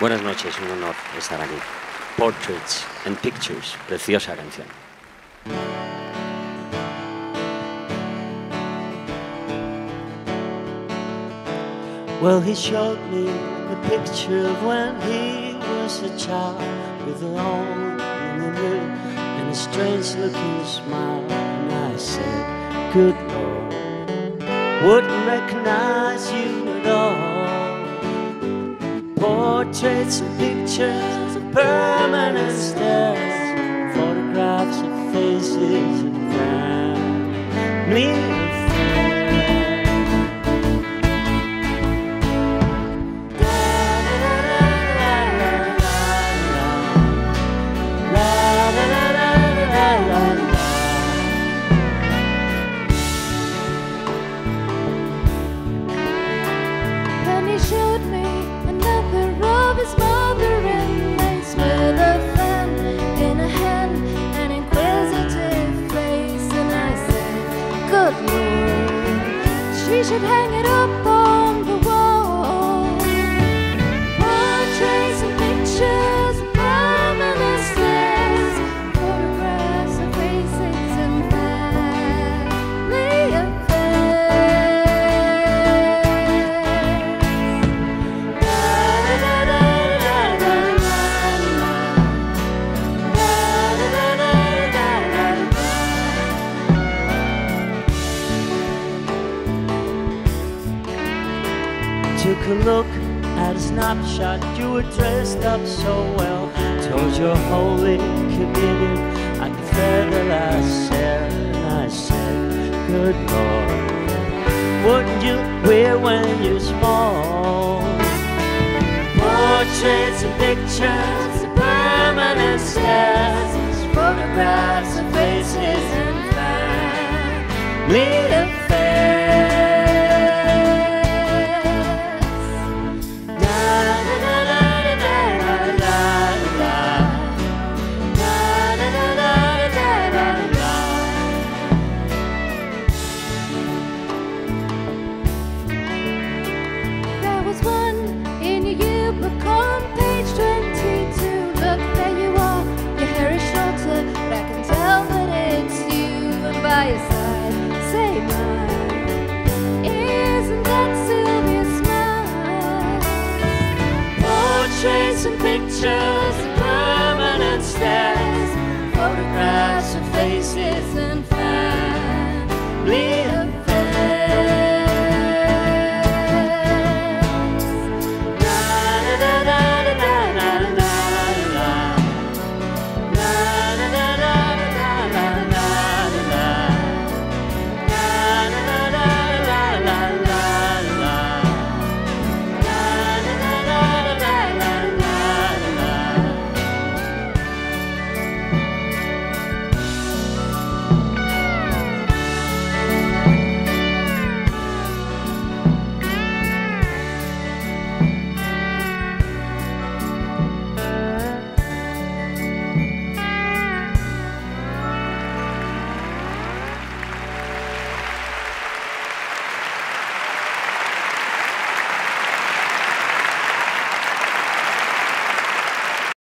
Buenas noches, un honor estar aquí. Portraits and Pictures, preciosa canción. Well, he showed me a picture of when he was a child with a hole in the middle and a strange looking smile. And I said, Good Lord, wouldn't recognize you at all. Portraits and pictures of permanent stares, photographs of faces and he showed me should hang it up on the wall." Took a look at a snapshot. You were dressed up so well. Told your holy communion at the last Sarah. And I said, Good Lord, wouldn't you wear when you're small? Portraits and pictures, permanent stares, photographs of faces and family And pictures, permanent stares, photographs